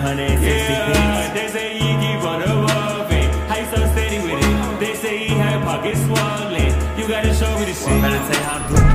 560 yeah, They say he you so steady with it? They say he had pockets swollen. You gotta show me the shit. Well, tell how do